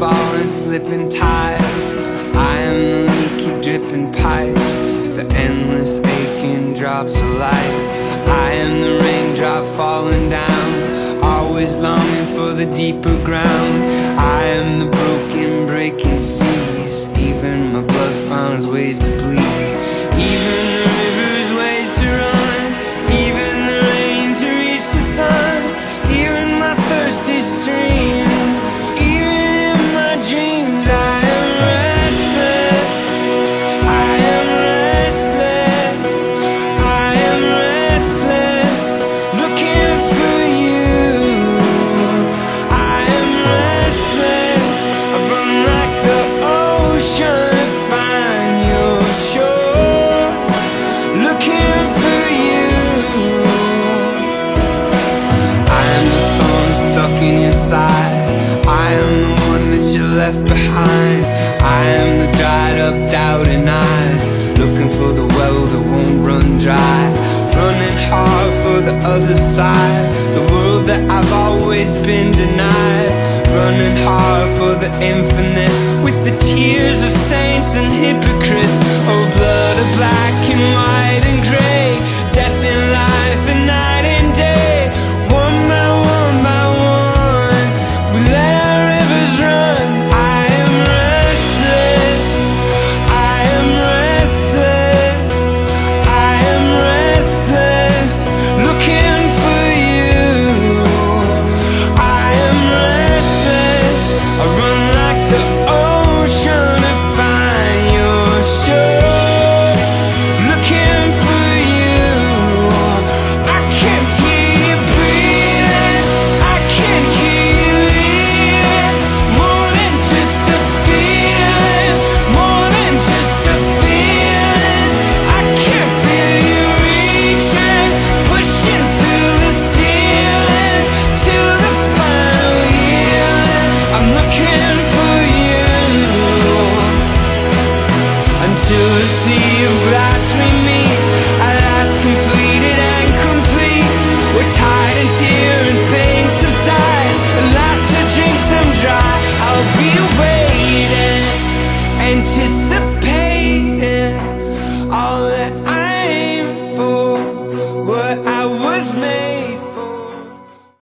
falling, slipping tires. I am the leaky, dripping pipes, the endless aching drops of light. I am the raindrop falling down, always longing for the deeper ground. I am the I am the one that you left behind. I am the dried up doubting eyes. Looking for the well that won't run dry. Running hard for the other side. The world that I've always been denied. Running hard for the infinite. With the tears of saints and